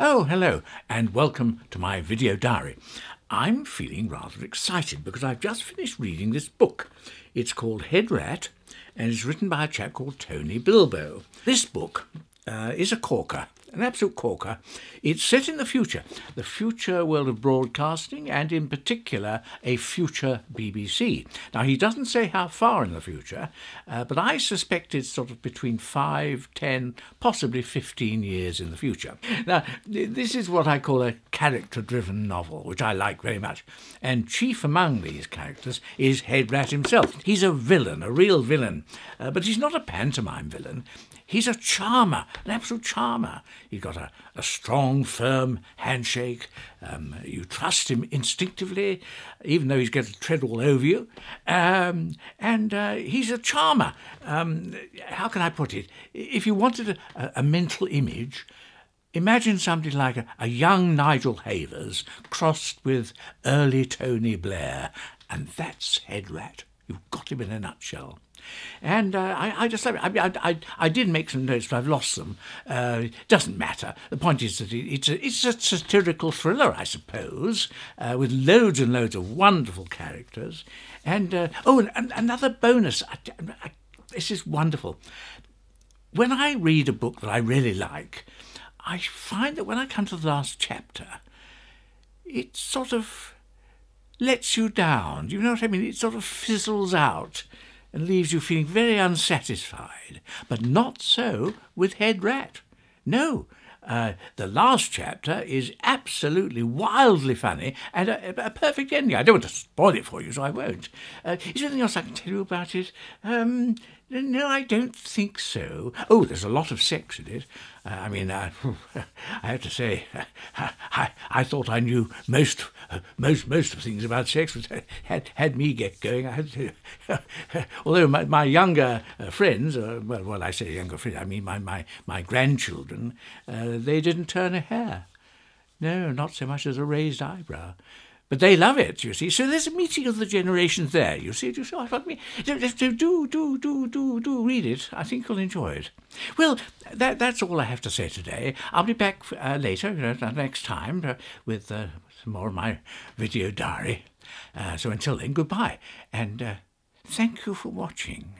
Oh, hello, and welcome to my video diary. I'm feeling rather excited because I've just finished reading this book. It's called Head Rat, and it's written by a chap called Tony Bilbow. This book uh, is a corker, an absolute corker. It's set in the future, the future world of broadcasting, and in particular, a future BBC. Now, he doesn't say how far in the future, uh, but I suspect it's sort of between five, ten, possibly 15 years in the future. Now, this is what I call a character driven novel, which I like very much. And chief among these characters is Head Rat himself. He's a villain, a real villain, uh, but he's not a pantomime villain. He's a charmer, an absolute charmer. He's got a, a strong, firm handshake. Um, you trust him instinctively, even though he's going to tread all over you. Um, and uh, he's a charmer. Um, how can I put it? If you wanted a, a mental image, Imagine somebody like a, a, young Nigel Havers crossed with early Tony Blair, and that's Head Rat. You've got him in a nutshell. And uh, I, I, just I, I, did make some notes, but I've lost them. Uh, doesn't matter. The point is that it's a, it's a satirical thriller, I suppose, uh, with loads and loads of wonderful characters. And uh, oh, and, and, another bonus. this is wonderful. When I read a book that I really like, I find that when I come to the last chapter, it sort of lets you down. Do you know what I mean? It sort of fizzles out and leaves you feeling very unsatisfied. But not so with Head Rat. No, uh, the last chapter is absolutely wildly funny and a, a, perfect ending. I don't want to spoil it for you, so I won't. Uh, is there anything else I can tell you about it? Um, no, I don't think so. Oh, there's a lot of sex in it. Uh, I mean, uh, I have to say, I, I thought I knew most, most, most of things about sex, which had had me get going. I had to, although my, my younger uh, friends, uh, well, well, I say younger friends, I mean my my my grandchildren, uh, they didn't turn a hair. No, not so much as a raised eyebrow. But they love it, you see. So there's a meeting of the generations there, you see. Do you what I mean? Do, do, do, do, do, do read it. I think you'll enjoy it. Well, that, that's all I have to say today. I'll be back uh, later, you know, next time, uh, with uh, some more of my video diary. Uh, so until then, goodbye. And uh, thank you for watching.